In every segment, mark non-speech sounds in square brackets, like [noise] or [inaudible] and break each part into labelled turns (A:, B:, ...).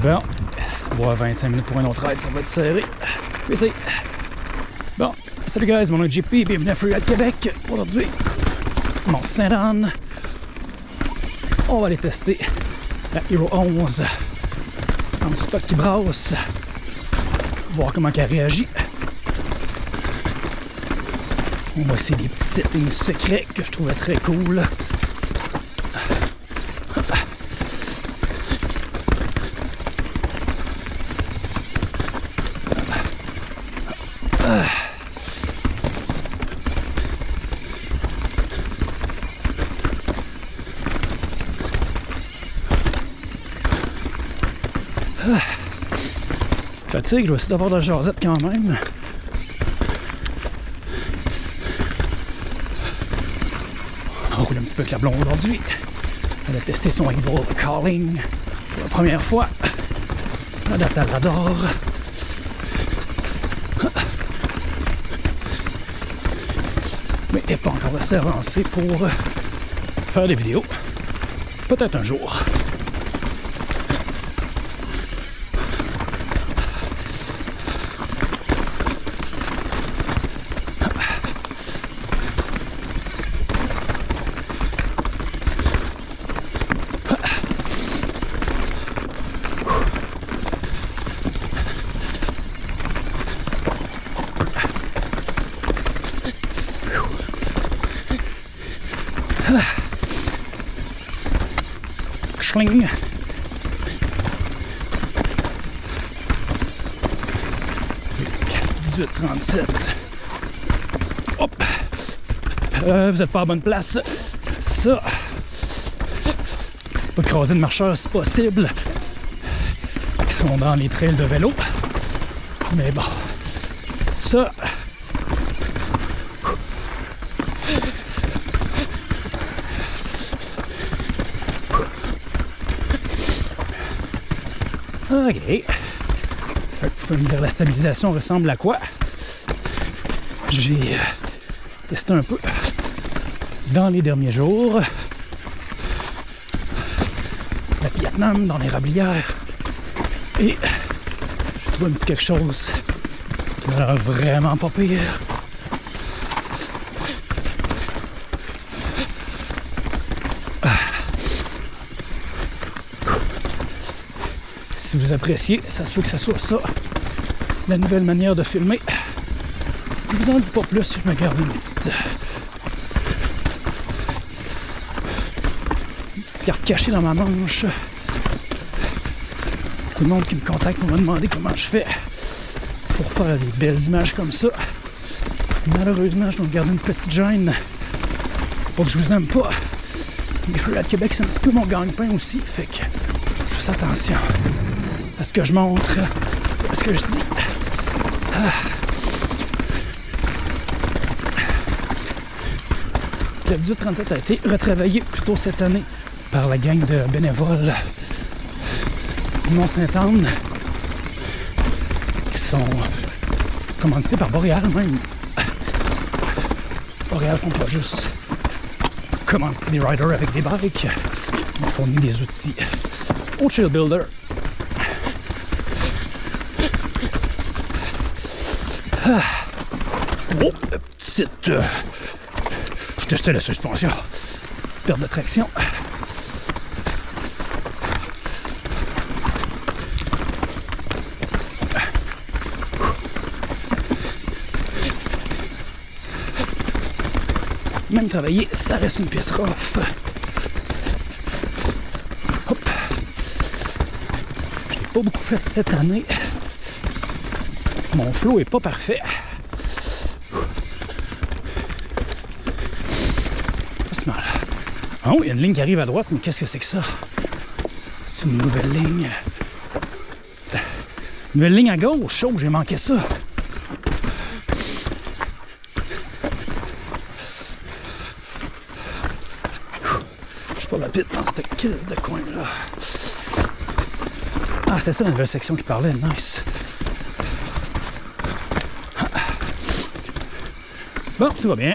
A: Bon, boire 25 minutes pour un autre ride, ça va être serré. Essayer. Bon, salut guys, mon nom est JP, bienvenue à Freeride Québec. Aujourd'hui, mon Saint-Anne. On va aller tester la Hero 11 en stock qui brasse. Voir comment elle réagit. On va essayer des petits settings secrets que je trouvais très cool. Petite fatigue, je vais essayer d'avoir de la jasette quand même. On roule un petit peu avec la blonde aujourd'hui. Elle a testé son Evil Calling pour la première fois. Elle l'adore. Mais elle n'est pas encore assez avancée pour faire des vidéos. Peut-être un jour. Schling. « 18,37. Hop! Euh, vous n'êtes pas à bonne place. Ça. Pas croiser de marcheurs si possible. Qui sont dans les trails de vélo. Mais bon. Ça. OK. Vous pouvez me dire la stabilisation ressemble à quoi? J'ai euh, testé un peu dans les derniers jours. La Vietnam dans les rablières. Et je trouve un petit quelque chose qui a vraiment pas pire. Si vous appréciez, ça se peut que ce soit ça, la nouvelle manière de filmer. Je vous en dis pas plus, je me garde une petite, une petite carte cachée dans ma manche. Tout le monde qui me contacte pour me demander comment je fais pour faire des belles images comme ça. Malheureusement, je dois me garder une petite gêne pour que je vous aime pas. Les Freeride Québec, c'est un petit peu mon gagne-pain aussi, fait que je fais attention à ce que je montre, à ce que je dis. Ah. Le 1837 a été retravaillé plus tôt cette année par la gang de bénévoles du Mont-Saint-Anne qui sont commandités par Boréal même. Boréal font pas juste commanditer des riders avec des bikes, ils fournissent des outils au Chill Ah. Oh, petite. Euh, je testais la suspension. Petite perte de traction. Même travailler, ça reste une pièce rough. Hop. Je l'ai pas beaucoup fait cette année. Mon flow est pas parfait. Pas mal. Oh, il y a une ligne qui arrive à droite, mais qu'est-ce que c'est que ça? C'est une nouvelle ligne. Une nouvelle ligne à gauche. Oh, j'ai manqué ça. Je suis pas rapide dans cette de coin-là. Ah, c'est ça la nouvelle section qui parlait. Nice. Bon, tout va bien.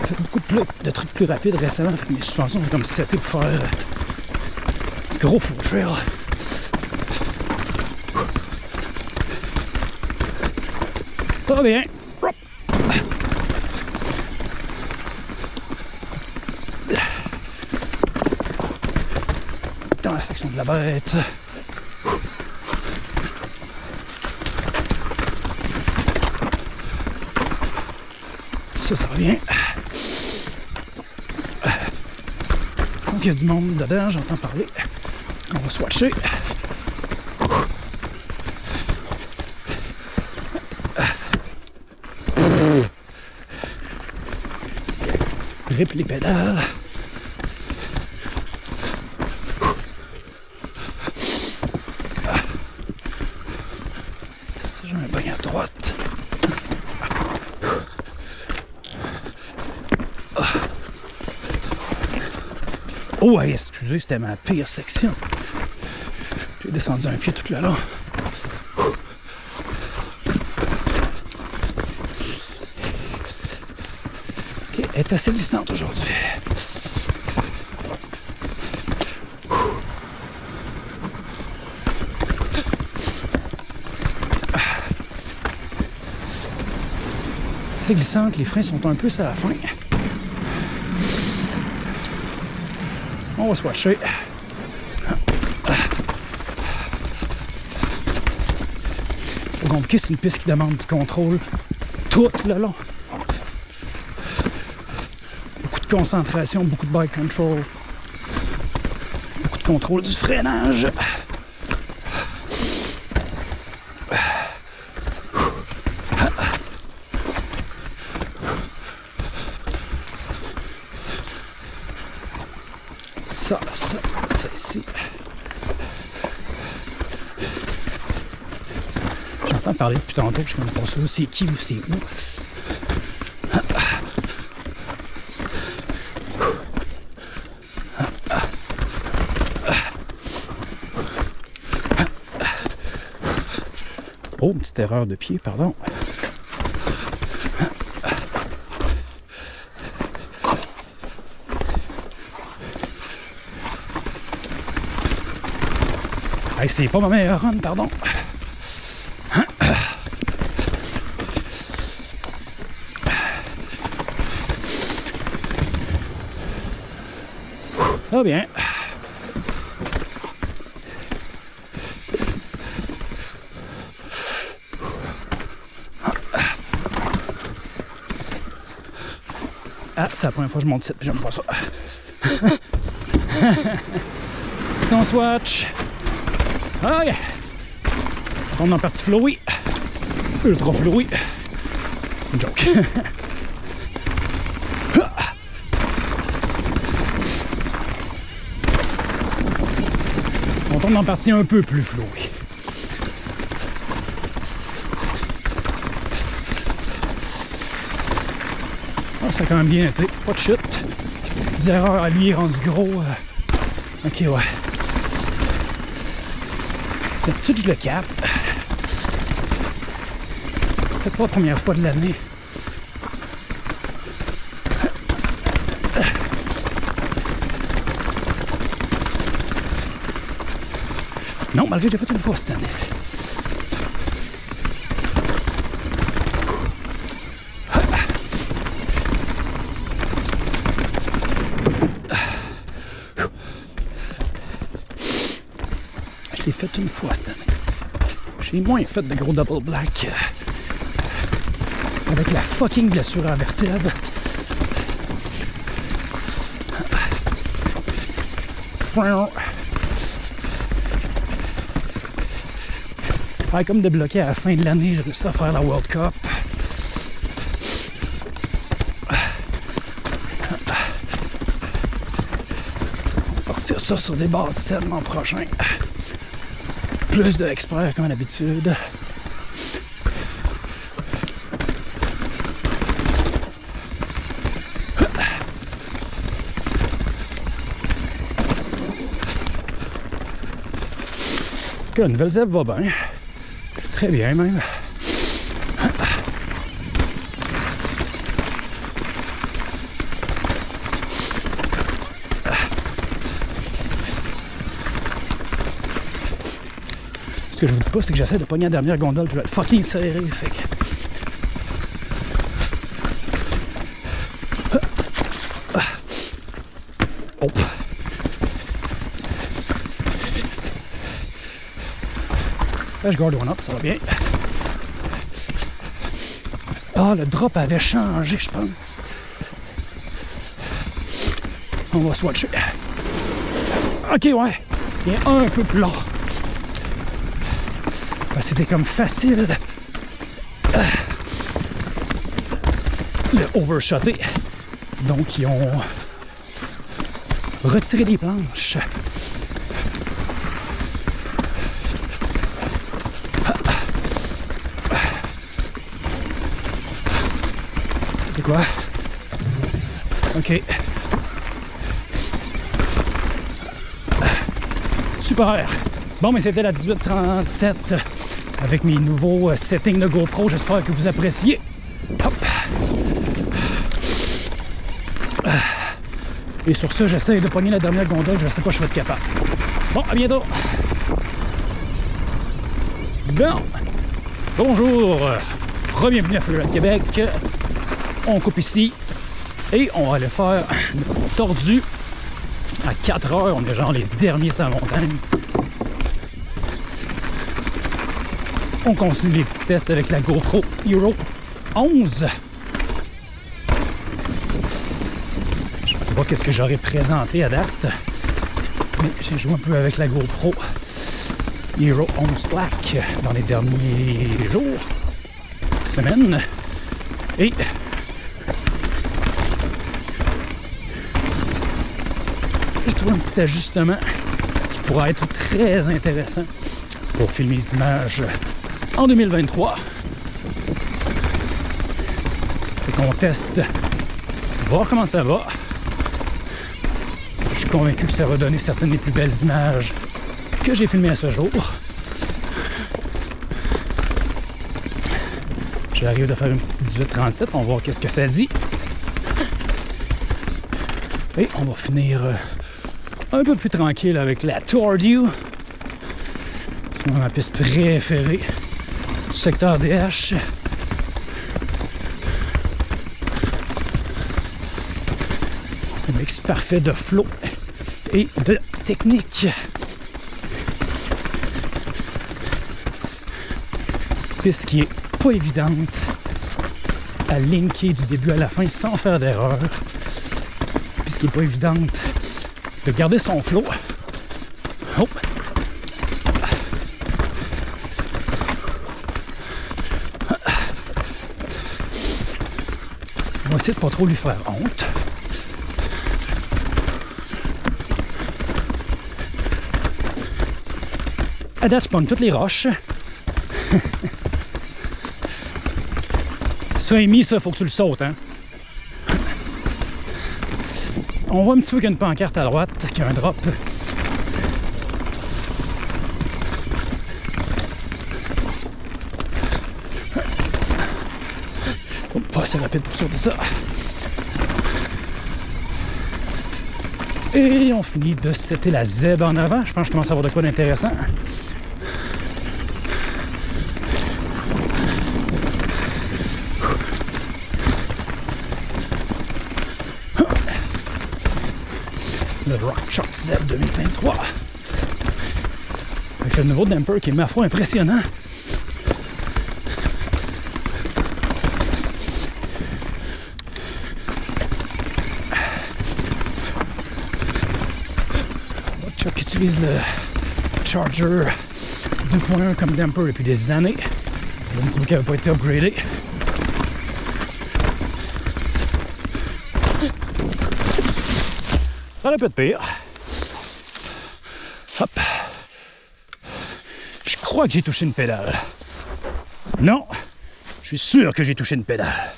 A: J'ai fait beaucoup plus, de, trucs plus rapides récemment. Mes suspensions sont comme setées pour faire Gros full trail. Ça va bien. Dans la section de la bête. Bien. Je pense qu'il y a du monde dedans, j'entends parler. On va swatcher. Rip les pédales. Ça, j'ai un bain à droite. Oh, ouais, excusez, c'était ma pire section. J'ai descendu un pied tout le long. Ok, elle est assez glissante aujourd'hui. C'est glissante, les freins sont un peu à la fin. On va se watcher. C'est pas compliqué, c'est une piste qui demande du contrôle tout le long. Beaucoup de concentration, beaucoup de bike control. Beaucoup de contrôle du freinage. Ça, ça, ça ici. J'entends parler depuis tantôt, je ne connais pas. C'est qui ou c'est où? Oh, petite erreur de pied, pardon. Hey, c'est pas ma meilleure run, pardon. Ça va bien. Ah, c'est la première fois que je monte cette, j'aime pas ça. [laughs] Sans swatch. Ah. On est en partie flowy. Ultra flowy. Une joke. [laughs] On tombe en partie un peu plus flowy. Ah, ça a quand même bien été. Pas de chute. Petites erreurs à lui rendu gros. euh. Ok, ouais. D'habitude, je le capte. Peut-être pas la première fois de l'année. Non, malgré j'ai fait une fois cette année. Fait une fois cette année. J'ai moins fait de gros double black. euh, Avec la fucking blessure à vertèbre. A comme débloqué à la fin de l'année, j'ai réussi à faire la World Cup. On va partir ça sur des bases saines l'an prochain. Plus de experts comme d'habitude. La nouvelle zèbre va bien. Très bien même. Que je vous dis pas, c'est que j'essaie de pogner la dernière gondole, puis je être fucking serré, fait que... Oh. Là, je garde one up, ça va bien. Ah, le drop avait changé, je pense. On va swatcher. Ok, ouais. Il est un peu plus long. Ben, C'était comme facile. Ah. Le overshoté. Donc, ils ont retiré les planches. C'est quoi? Ok. Super. Bon, mais c'était la 1837 avec mes nouveaux euh, settings de GoPro. J'espère que vous appréciez. Hop. Et sur ce, j'essaie de pogner la dernière gondole. Je sais pas si je vais être capable. Bon, à bientôt. Bon. Bonjour. Bienvenue à Fleur Québec. On coupe ici. Et on va aller faire une petite tordue à 4 heures. On est genre les derniers la montagne. On continue les petits tests avec la GoPro Hero 11. Je sais pas qu'est-ce que j'aurais présenté à date, mais j'ai joué un peu avec la GoPro Hero 11 Black dans les derniers jours, semaines. Et j'ai trouvé un petit ajustement qui pourra être très intéressant pour filmer les images en 2023. Fait qu'on teste, voir comment ça va. Je suis convaincu que ça va donner certaines des plus belles images que j'ai filmées à ce jour. J'arrive de faire une petite 1837, on va voir qu'est-ce que ça dit. Et on va finir euh, un peu plus tranquille avec la. C'est ma piste préférée secteur DH. Un mix parfait de flow et de technique. Piste qui est pas évidente à linker du début à la fin sans faire d'erreur. Piste qui est pas évidente de garder son flow. Oh. On va essayer de pas trop lui faire honte. À date, pogne toutes les roches. [laughs] ça, Amy, ça, faut que tu le sautes, hein. On voit un petit peu qu'il y a une pancarte à droite, qu'il y a un drop. Rapide pour sauter ça. Et on finit de setter la Z en avant. Je pense que je commence à avoir de quoi d'intéressant. le Rock Chalk Z 2023. Avec le nouveau damper qui est ma foi impressionnant. Le Charger 2.1 comme damper depuis des années. Un petit peu qui n'avait pas été upgradé. Ça aurait pu être pire. Hop. Je crois que j'ai touché une pédale. Non, je suis sûr que j'ai touché une pédale.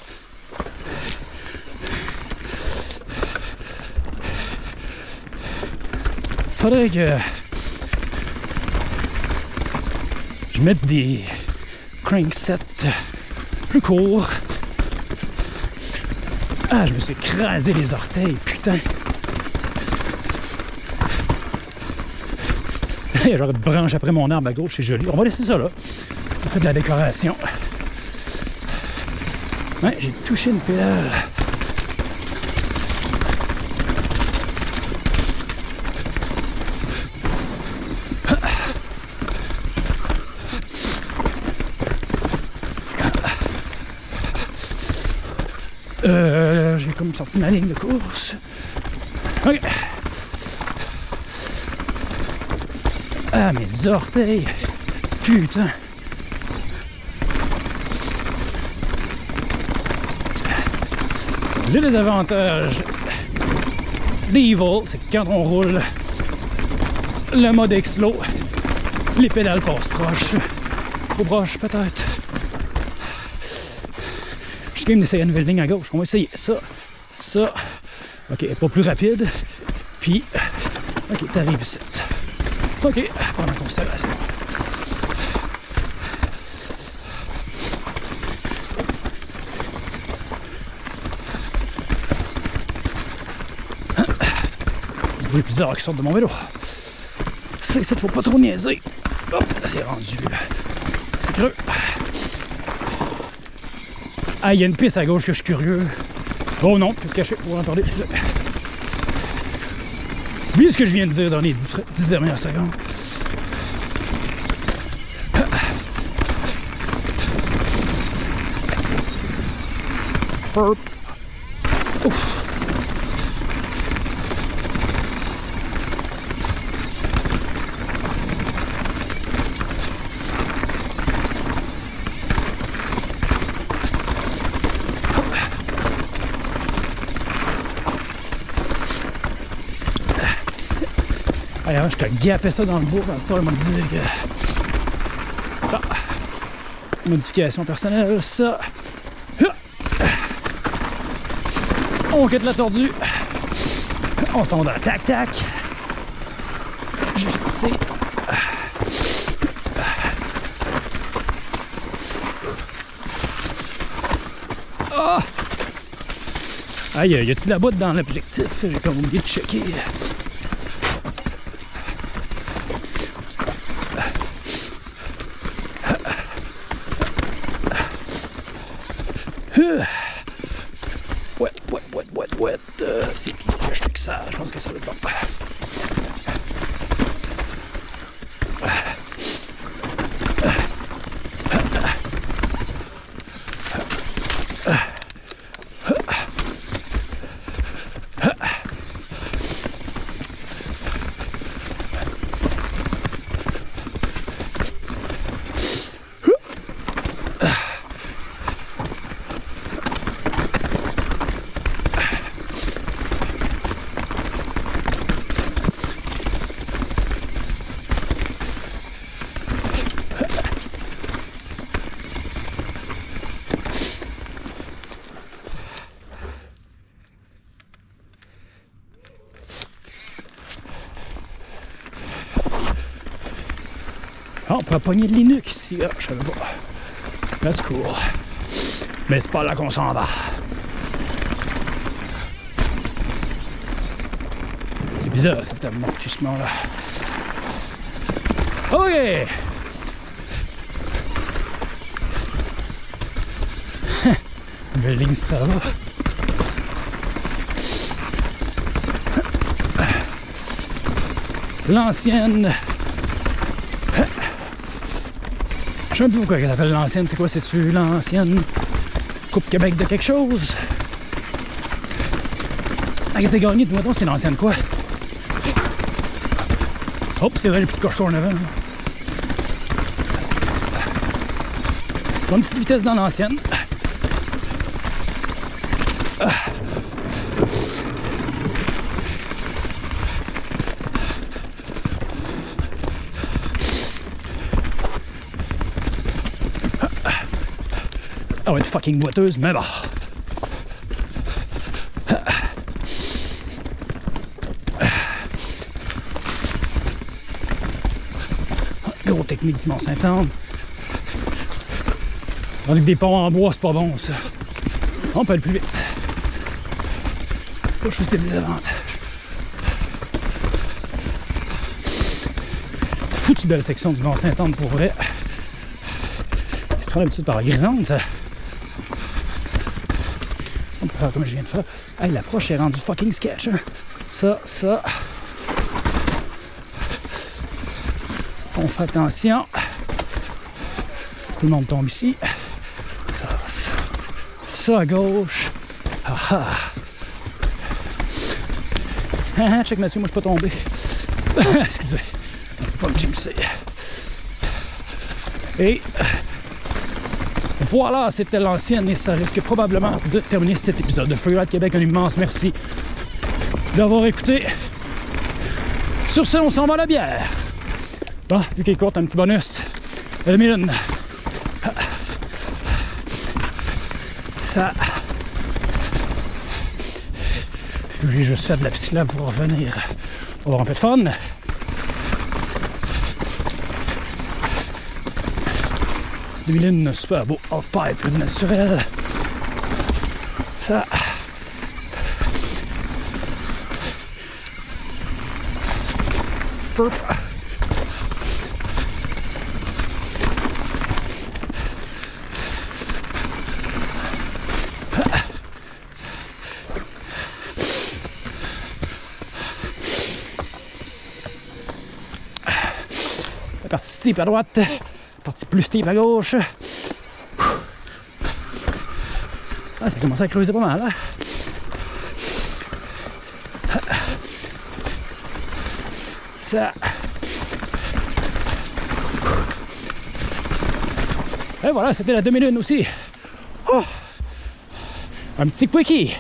A: Faudrait que je mette des cranksets plus courts. Ah, je me suis écrasé les orteils, putain. Genre de branche après mon arbre à gauche, c'est joli. On va laisser ça là. Ça fait de la décoration. Ouais, j'ai touché une pédale. Euh, j'ai comme sorti ma ligne de course. Ok. Ah, mes orteils. Putain. Le désavantage d'Evil, c'est que quand on roule le mode X-Low, les pédales passent proche. Trop proche, peut-être. Je suis d'essayer une nouvelle ligne à gauche. On va essayer ça. Ok, pas plus rapide. Puis. Ok, t'arrives ici. Ok, prends en constellation. A plusieurs qui sortent de mon vélo. C'est ça, faut pas trop niaiser. Hop, c'est rendu. C'est creux. Ah, il y a une piste à gauche que je suis curieux. Oh non, tout se cacher. En parler, excusez. Oubliez ce que je viens de dire dans les 10, 10 dernières secondes. Ferp. Je te gappais ça dans le bois quand Star m'a dit que. Ah. Petite modification personnelle, ça. On quitte la tordue. On s'en va dans tac-tac. Juste ici. Ah! Aïe, y a-t-il de la boîte dans l'objectif? J'ai comme oublié de checker. Ouais, ouais, ouais, ouais, ouais. Euh, c'est qui c'est que je que ça? Je pense que ça va être bon. Ah, on peut pogner de Linux ici. Ah, je savais pas. That's cool. Mais c'est pas là qu'on s'en va. C'est bizarre cet amortissement là. Ok! [laughs] Ligne Strava. L'ancienne Je sais même plus pourquoi elle s'appelle l'ancienne. C'est quoi? C'est-tu l'ancienne Coupe Québec de quelque chose? Ah, t'es gagné, dis-moi donc, c'est l'ancienne quoi? Hop, c'est vrai, les plus de cochon en avant. Une petite vitesse dans l'ancienne. Ah fucking boiteuse, mais bah. Gros technique du Mont-Saint-Anne. Avec des ponts en bois, c'est pas bon ça. On peut aller plus vite. Pas juste des désavantages. foutue belle section du Mont Saint-Anne pour vrai. Se prend l'habitude par la grisante. Comme je viens de faire. Hey, l'approche est rendue fucking sketch. Hein? Ça, ça. On fait attention. Tout le monde tombe ici. Ça, ça, ça à gauche. Ah ah. Ah, ah, check monsieur, moi je peux tomber. [coughs] Excusez. Pas me jinxer. Et voilà, c'était l'ancienne et ça risque probablement de terminer cet épisode de Freeride Québec. Un immense merci d'avoir écouté. Sur ce, on s'en va la bière. Bon, vu qu'il est courte, un petit bonus. Euh, mille. Ça. J'ai juste fait de la piscine pour revenir. avoir un peu de fun. L'huile super beau off-pipe naturel. Ça. Burp. La partie à droite, partie plus steep à gauche. Ah, ça commence à creuser pas mal. Hein? Ça. Et voilà, c'était la demi-lune aussi. Oh. Un petit quickie.